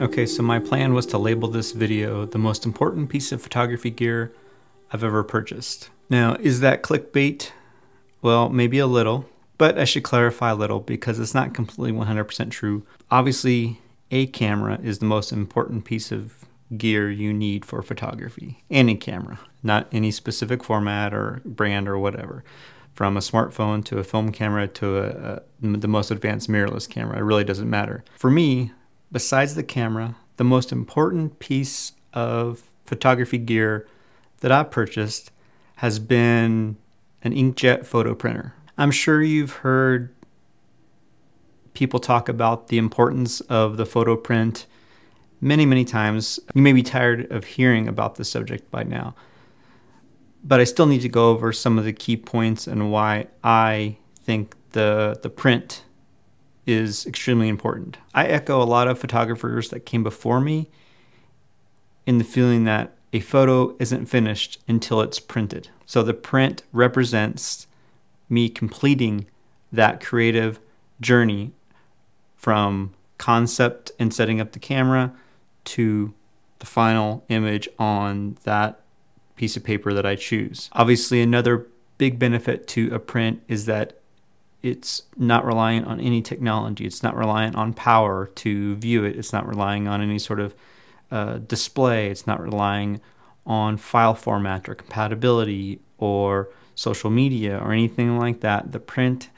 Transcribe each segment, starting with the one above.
Okay, so my plan was to label this video the most important piece of photography gear I've ever purchased. Now, is that clickbait? Well, maybe a little, but I should clarify a little because it's not completely 100% true. Obviously, a camera is the most important piece of gear you need for photography. Any camera, not any specific format or brand or whatever. From a smartphone to a film camera to a, a, the most advanced mirrorless camera, it really doesn't matter. For me, besides the camera, the most important piece of photography gear that I purchased has been an inkjet photo printer. I'm sure you've heard people talk about the importance of the photo print many, many times. You may be tired of hearing about this subject by now, but I still need to go over some of the key points and why I think the, the print is extremely important. I echo a lot of photographers that came before me in the feeling that a photo isn't finished until it's printed. So the print represents me completing that creative journey from concept and setting up the camera to the final image on that piece of paper that I choose. Obviously, another big benefit to a print is that it's not reliant on any technology. It's not reliant on power to view it. It's not relying on any sort of uh, display. It's not relying on file format or compatibility or social media or anything like that. The print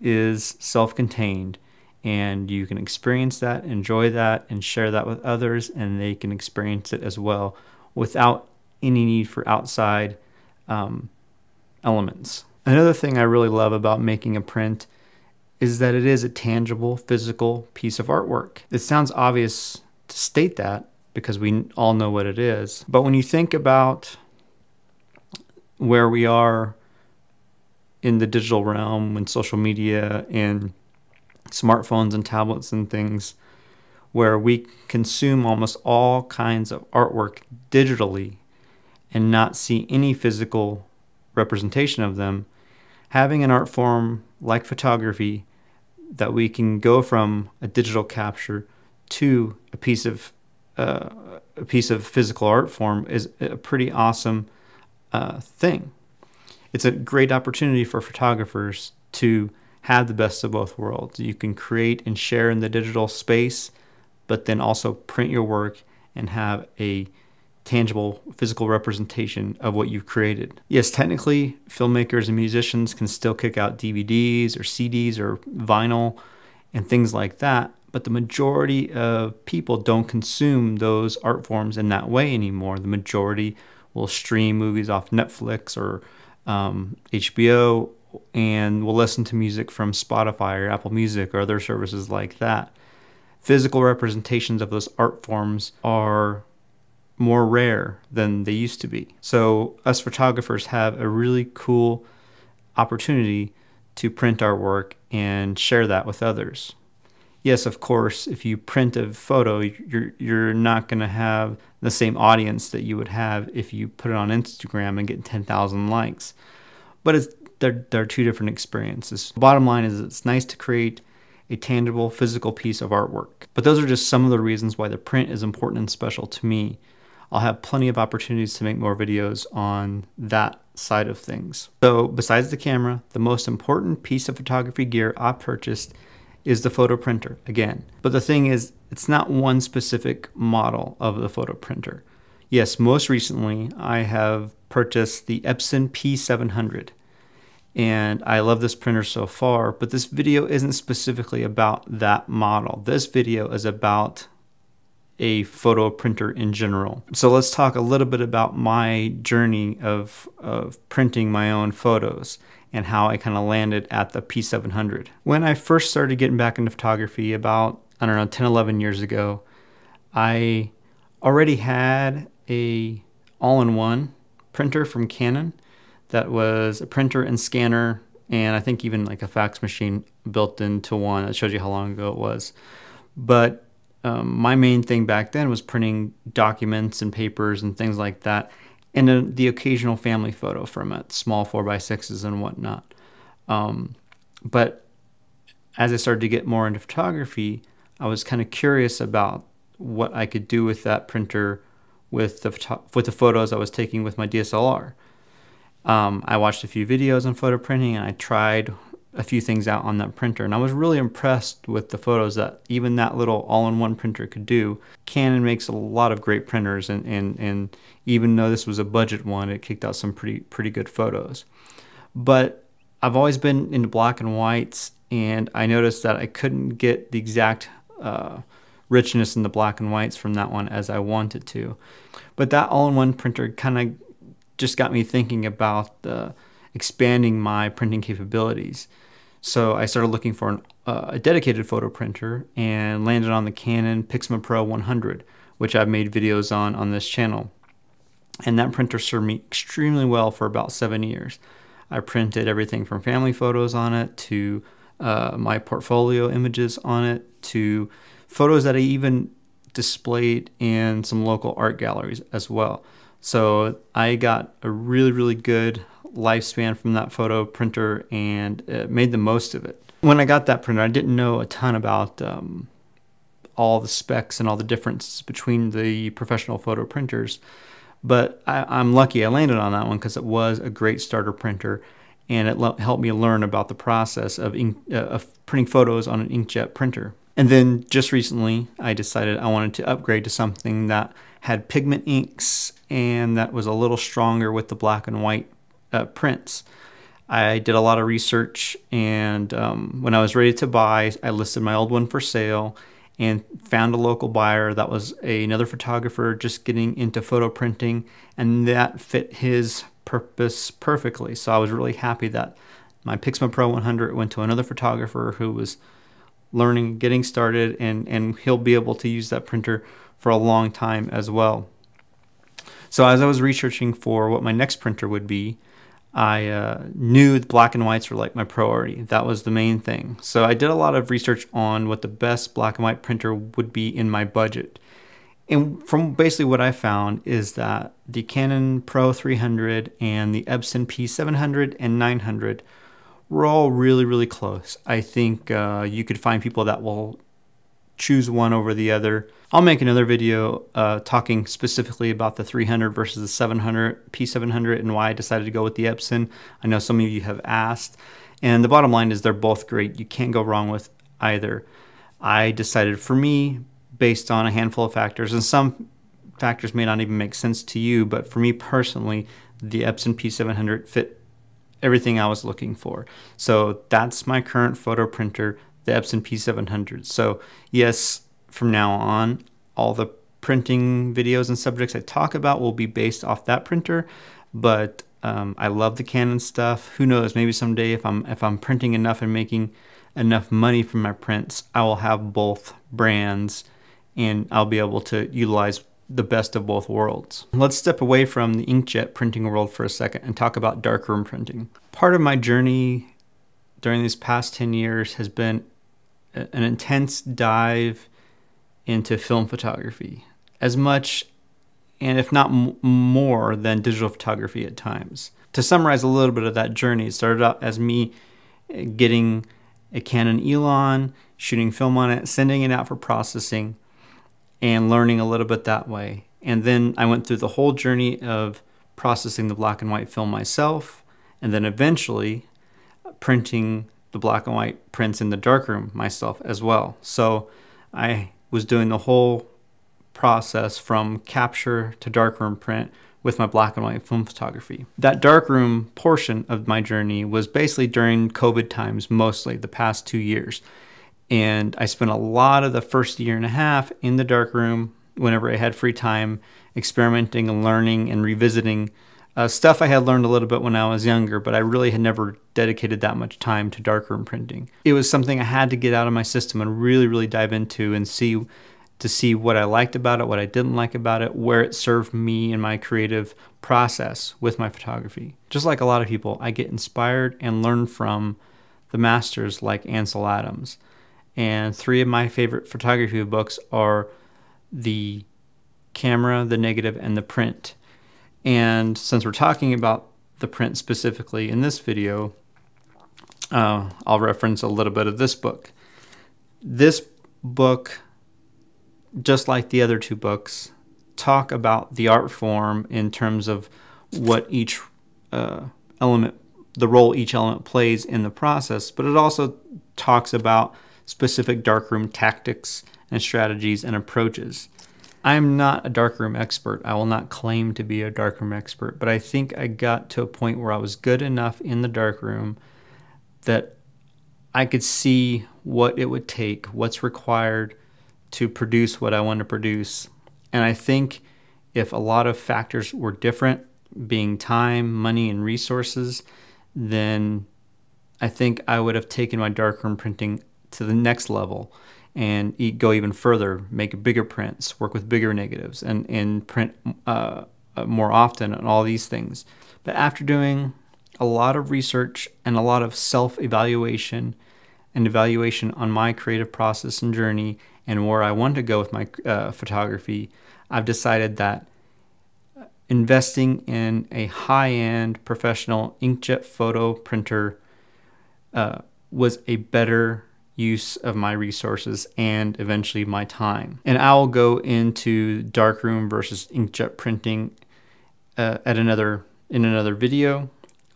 is self contained and you can experience that, enjoy that, and share that with others, and they can experience it as well without any need for outside um, elements. Another thing I really love about making a print is that it is a tangible, physical piece of artwork. It sounds obvious to state that because we all know what it is. But when you think about where we are in the digital realm and social media and smartphones and tablets and things, where we consume almost all kinds of artwork digitally and not see any physical representation of them, having an art form like photography that we can go from a digital capture to a piece of uh, a piece of physical art form is a pretty awesome uh, thing. It's a great opportunity for photographers to have the best of both worlds. You can create and share in the digital space, but then also print your work and have a tangible physical representation of what you've created. Yes, technically, filmmakers and musicians can still kick out DVDs or CDs or vinyl and things like that, but the majority of people don't consume those art forms in that way anymore. The majority will stream movies off Netflix or um, HBO and will listen to music from Spotify or Apple Music or other services like that. Physical representations of those art forms are more rare than they used to be. So, us photographers have a really cool opportunity to print our work and share that with others. Yes, of course, if you print a photo, you're you're not going to have the same audience that you would have if you put it on Instagram and get 10,000 likes. But it's they're, they're two different experiences. Bottom line is it's nice to create a tangible physical piece of artwork. But those are just some of the reasons why the print is important and special to me. I'll have plenty of opportunities to make more videos on that side of things. So besides the camera, the most important piece of photography gear I purchased is the photo printer again. But the thing is, it's not one specific model of the photo printer. Yes, most recently I have purchased the Epson P700 and I love this printer so far, but this video isn't specifically about that model. This video is about a photo printer in general. So let's talk a little bit about my journey of, of printing my own photos and how I kind of landed at the P700. When I first started getting back into photography about, I don't know, 10, 11 years ago, I already had a all-in-one printer from Canon that was a printer and scanner and I think even like a fax machine built into one that shows you how long ago it was. But um, my main thing back then was printing documents and papers and things like that. and then the occasional family photo from it, small 4x6s and whatnot. Um, but as I started to get more into photography, I was kind of curious about what I could do with that printer with the with the photos I was taking with my DSLR. Um, I watched a few videos on photo printing and I tried a few things out on that printer and I was really impressed with the photos that even that little all-in-one printer could do. Canon makes a lot of great printers and, and, and even though this was a budget one, it kicked out some pretty pretty good photos. But I've always been into black and whites and I noticed that I couldn't get the exact uh, richness in the black and whites from that one as I wanted to. But that all-in-one printer kind of just got me thinking about uh, expanding my printing capabilities. So I started looking for an, uh, a dedicated photo printer and landed on the Canon Pixma Pro 100, which I've made videos on on this channel. And that printer served me extremely well for about seven years. I printed everything from family photos on it to uh, my portfolio images on it to photos that I even displayed in some local art galleries as well. So I got a really, really good lifespan from that photo printer and made the most of it. When I got that printer, I didn't know a ton about um, all the specs and all the differences between the professional photo printers, but I, am lucky I landed on that one because it was a great starter printer and it helped me learn about the process of, ink, uh, of printing photos on an inkjet printer. And then just recently, I decided I wanted to upgrade to something that had pigment inks and that was a little stronger with the black and white uh, prints. I did a lot of research, and um, when I was ready to buy, I listed my old one for sale and found a local buyer that was a, another photographer just getting into photo printing, and that fit his purpose perfectly. So I was really happy that my Pixma Pro 100 went to another photographer who was learning, getting started, and, and he'll be able to use that printer for a long time as well. So as I was researching for what my next printer would be, I uh, knew the black and whites were like my priority. That was the main thing. So I did a lot of research on what the best black and white printer would be in my budget. And from basically what I found is that the Canon Pro 300 and the Epson P700 and 900 were all really, really close. I think uh, you could find people that will choose one over the other. I'll make another video uh, talking specifically about the 300 versus the 700, P700 and why I decided to go with the Epson. I know some of you have asked. And the bottom line is they're both great. You can't go wrong with either. I decided for me, based on a handful of factors, and some factors may not even make sense to you, but for me personally, the Epson P700 fit everything I was looking for. So that's my current photo printer the Epson P700. So yes, from now on, all the printing videos and subjects I talk about will be based off that printer, but um, I love the Canon stuff. Who knows? Maybe someday, if I'm if I'm printing enough and making enough money from my prints, I will have both brands, and I'll be able to utilize the best of both worlds. Let's step away from the inkjet printing world for a second and talk about darkroom printing. Part of my journey during these past 10 years has been an intense dive into film photography, as much and if not more than digital photography at times. To summarize a little bit of that journey, it started out as me eh, getting a Canon Elan, shooting film on it, sending it out for processing, and learning a little bit that way. And then I went through the whole journey of processing the black and white film myself, and then eventually printing the black and white prints in the darkroom myself as well. So I was doing the whole process from capture to darkroom print with my black and white film photography. That darkroom portion of my journey was basically during COVID times, mostly the past two years. And I spent a lot of the first year and a half in the darkroom whenever I had free time, experimenting and learning and revisiting uh, stuff I had learned a little bit when I was younger, but I really had never dedicated that much time to darkroom printing. It was something I had to get out of my system and really, really dive into and see to see what I liked about it, what I didn't like about it, where it served me in my creative process with my photography. Just like a lot of people, I get inspired and learn from the masters like Ansel Adams. And three of my favorite photography books are The Camera, The Negative, and The Print And since we're talking about the print specifically in this video, uh, I'll reference a little bit of this book. This book, just like the other two books, talk about the art form in terms of what each uh, element, the role each element plays in the process, but it also talks about specific darkroom tactics and strategies and approaches. I'm not a darkroom expert. I will not claim to be a darkroom expert, but I think I got to a point where I was good enough in the darkroom that I could see what it would take, what's required to produce what I want to produce. And I think if a lot of factors were different, being time, money, and resources, then I think I would have taken my darkroom printing to the next level and go even further, make bigger prints, work with bigger negatives, and, and print uh, uh, more often and all these things. But after doing a lot of research and a lot of self evaluation and evaluation on my creative process and journey and where I want to go with my uh, photography, I've decided that investing in a high end professional inkjet photo printer uh, was a better use of my resources and eventually my time. And I'll go into darkroom versus inkjet printing uh, at another in another video,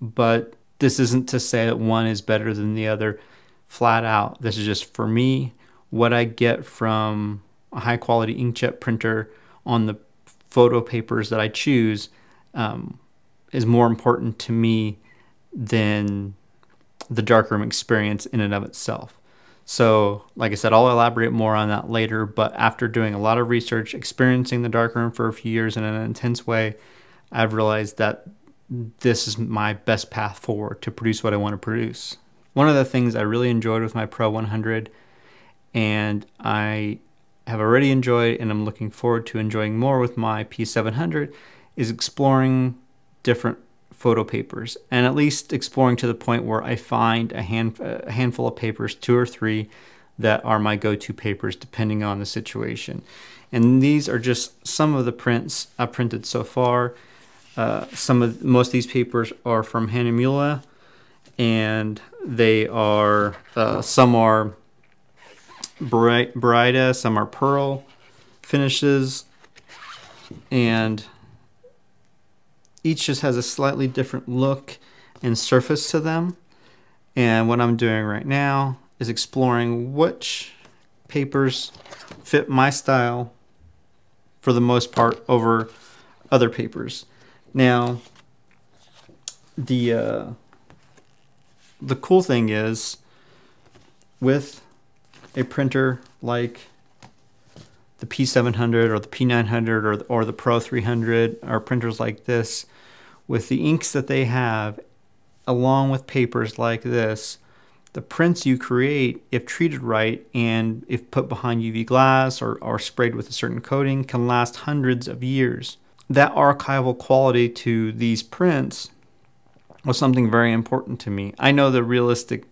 but this isn't to say that one is better than the other flat out. This is just for me what I get from a high quality inkjet printer on the photo papers that I choose um, is more important to me than the darkroom experience in and of itself. So, like I said, I'll elaborate more on that later. But after doing a lot of research, experiencing the darkroom for a few years in an intense way, I've realized that this is my best path forward to produce what I want to produce. One of the things I really enjoyed with my Pro 100, and I have already enjoyed and I'm looking forward to enjoying more with my P700, is exploring different photo papers and at least exploring to the point where I find a, hand, a handful of papers, two or three, that are my go-to papers depending on the situation. And these are just some of the prints I've printed so far. Uh, some of most of these papers are from Hahnemühle, and they are uh, some are bright, Baryta, some are pearl finishes, and each just has a slightly different look and surface to them. And what I'm doing right now is exploring which papers fit my style for the most part over other papers. Now, the uh, the cool thing is with a printer like the P700 or the P900 or, or the Pro 300 or printers like this, with the inks that they have, along with papers like this, the prints you create, if treated right and if put behind UV glass or, or sprayed with a certain coating, can last hundreds of years. That archival quality to these prints was something very important to me. I know the realistic,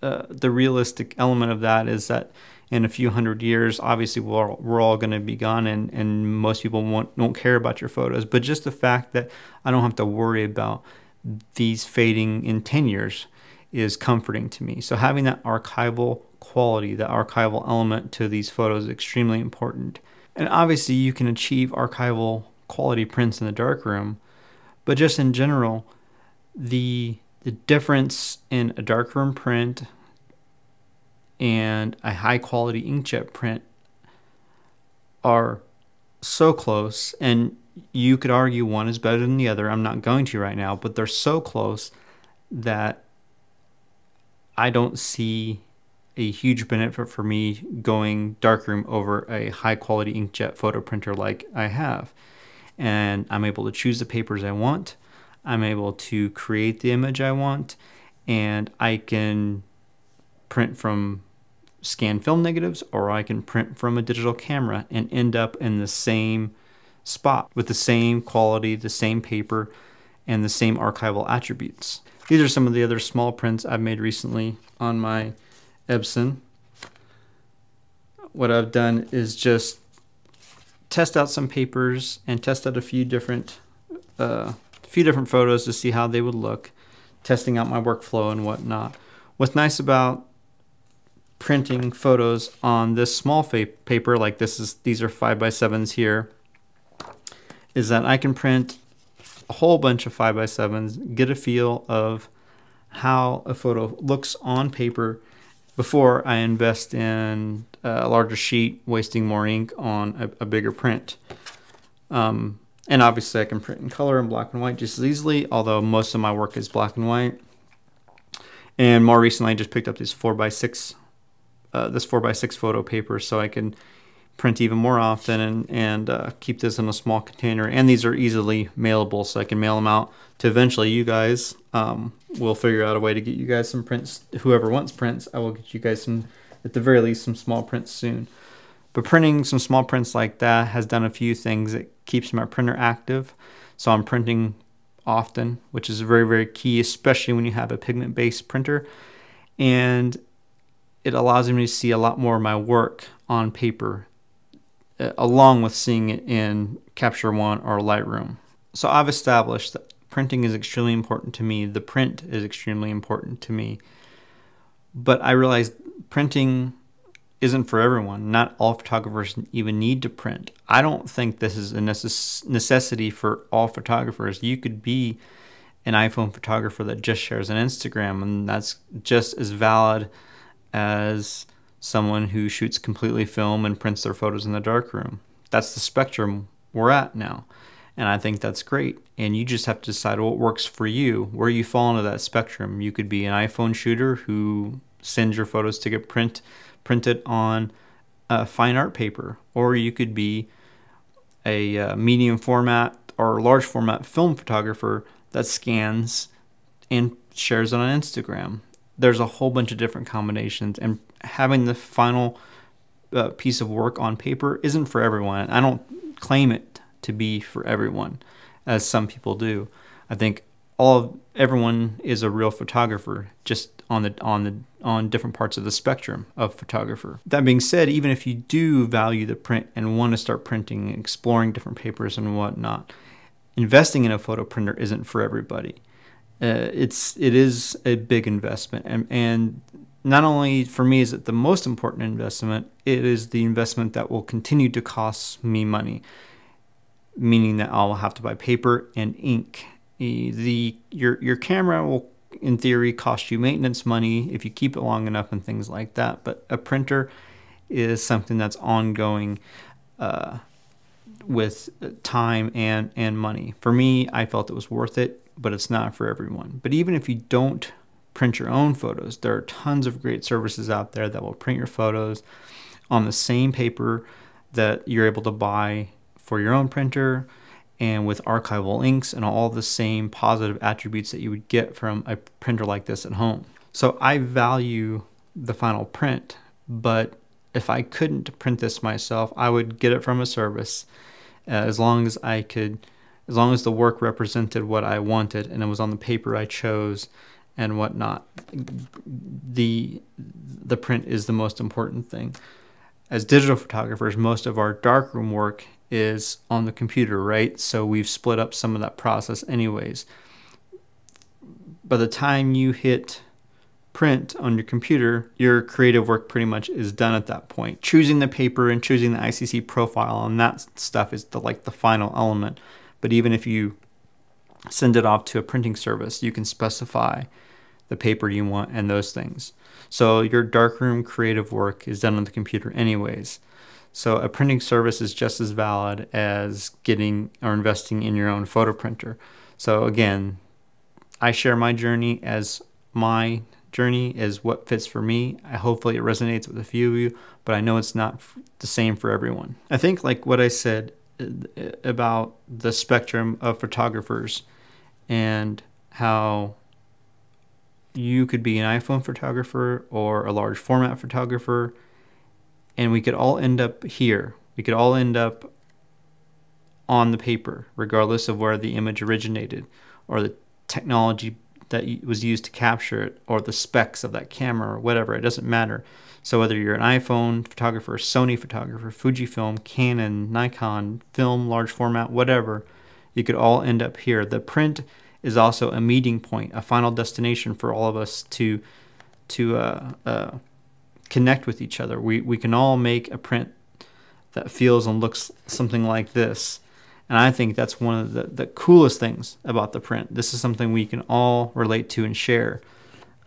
uh, the realistic element of that is that in a few hundred years, obviously we're all, we're all going to be gone and, and most people won't, won't care about your photos. But just the fact that I don't have to worry about these fading in 10 years is comforting to me. So having that archival quality, that archival element to these photos is extremely important. And obviously you can achieve archival quality prints in the darkroom, but just in general, the the difference in a darkroom print and a high quality inkjet print are so close and you could argue one is better than the other. I'm not going to right now, but they're so close that I don't see a huge benefit for me going darkroom over a high quality inkjet photo printer like I have. And I'm able to choose the papers I want. I'm able to create the image I want and I can print from scan film negatives or I can print from a digital camera and end up in the same spot with the same quality, the same paper, and the same archival attributes. These are some of the other small prints I've made recently on my Epson. What I've done is just test out some papers and test out a few different uh, a few different photos to see how they would look, testing out my workflow and whatnot. What's nice about printing photos on this small paper, like this is these are five by sevens here, is that I can print a whole bunch of five by sevens, get a feel of how a photo looks on paper before I invest in a larger sheet, wasting more ink on a, a bigger print. Um, and obviously I can print in color and black and white just as easily, although most of my work is black and white. And more recently I just picked up these 4x6, uh, this 4x6 photo paper so I can print even more often and, and uh, keep this in a small container. And these are easily mailable, so I can mail them out to eventually you guys. Um, we'll figure out a way to get you guys some prints. Whoever wants prints, I will get you guys some, at the very least, some small prints soon. But printing some small prints like that has done a few things. It keeps my printer active, so I'm printing often, which is very, very key, especially when you have a pigment-based printer. And it allows me to see a lot more of my work on paper uh, along with seeing it in Capture One or Lightroom. So I've established that printing is extremely important to me. The print is extremely important to me. But I realized printing isn't for everyone. Not all photographers even need to print. I don't think this is a necess necessity for all photographers. You could be an iPhone photographer that just shares on Instagram, and that's just as valid as someone who shoots completely film and prints their photos in the darkroom. That's the spectrum we're at now. And I think that's great. And you just have to decide what works for you, where you fall into that spectrum. You could be an iPhone shooter who sends your photos to get print printed on a fine art paper, or you could be a uh, medium format or large format film photographer that scans and shares it on Instagram. There's a whole bunch of different combinations, and having the final uh, piece of work on paper isn't for everyone. I don't claim it to be for everyone, as some people do. I think all of, everyone is a real photographer, just on the on the on different parts of the spectrum of photographer. That being said, even if you do value the print and want to start printing, exploring different papers and whatnot, investing in a photo printer isn't for everybody. Uh, it's it is a big investment, and and not only for me is it the most important investment, it is the investment that will continue to cost me money, meaning that I'll have to buy paper and ink. The your your camera will in theory cost you maintenance money if you keep it long enough and things like that, but a printer is something that's ongoing uh, with time and and money. For me, I felt it was worth it, but it's not for everyone. But even if you don't print your own photos. There are tons of great services out there that will print your photos on the same paper that you're able to buy for your own printer and with archival inks and all the same positive attributes that you would get from a printer like this at home. So I value the final print, but if I couldn't print this myself, I would get it from a service uh, as long as I could, as long as the work represented what I wanted and it was on the paper I chose and whatnot. The the print is the most important thing. As digital photographers, most of our darkroom work is on the computer, right? So we've split up some of that process anyways. By the time you hit print on your computer, your creative work pretty much is done at that point. Choosing the paper and choosing the ICC profile and that stuff is the like the final element. But even if you send it off to a printing service, you can specify the paper you want and those things. So your darkroom creative work is done on the computer anyways. So a printing service is just as valid as getting or investing in your own photo printer. So again, I share my journey as my journey is what fits for me. I hopefully it resonates with a few of you, but I know it's not the same for everyone. I think like what I said about the spectrum of photographers and how you could be an iPhone photographer or a large format photographer, and we could all end up here. We could all end up on the paper, regardless of where the image originated or the technology that was used to capture it or the specs of that camera or whatever. It doesn't matter. So whether you're an iPhone photographer, Sony photographer, Fujifilm, Canon, Nikon, film, large format, whatever, you could all end up here. The print is also a meeting point, a final destination for all of us to to uh, uh, connect with each other. We we can all make a print that feels and looks something like this. And I think that's one of the, the coolest things about the print. This is something we can all relate to and share.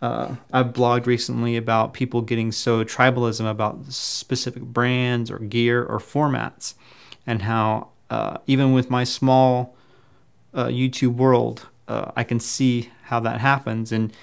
Uh, I've blogged recently about people getting so tribalism about specific brands or gear or formats, and how uh, even with my small uh, YouTube world, uh, I can see how that happens. And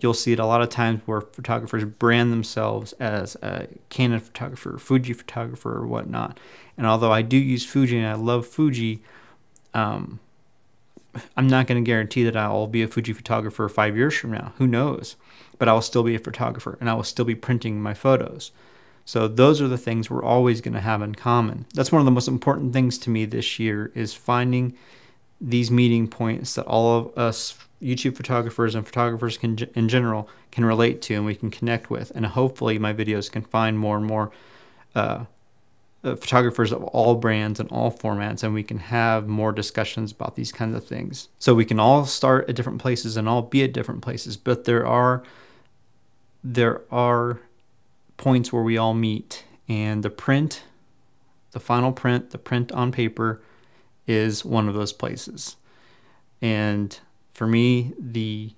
you'll see it a lot of times where photographers brand themselves as a Canon photographer, Fuji photographer, or whatnot. And although I do use Fuji and I love Fuji, um, I'm not going to guarantee that I'll be a Fuji photographer five years from now. Who knows? But I will still be a photographer and I will still be printing my photos. So those are the things we're always going to have in common. That's one of the most important things to me this year is finding these meeting points that all of us YouTube photographers and photographers can, in general can relate to and we can connect with. And hopefully my videos can find more and more uh, uh, photographers of all brands and all formats and we can have more discussions about these kinds of things. So we can all start at different places and all be at different places, but there are there are points where we all meet and the print, the final print, the print on paper is one of those places. And for me, the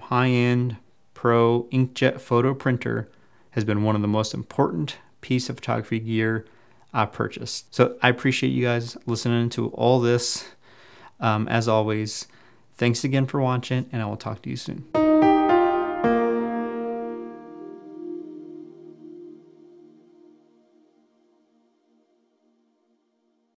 high-end pro inkjet photo printer has been one of the most important piece of photography gear I purchased. So I appreciate you guys listening to all this. Um, as always, thanks again for watching, and I will talk to you soon.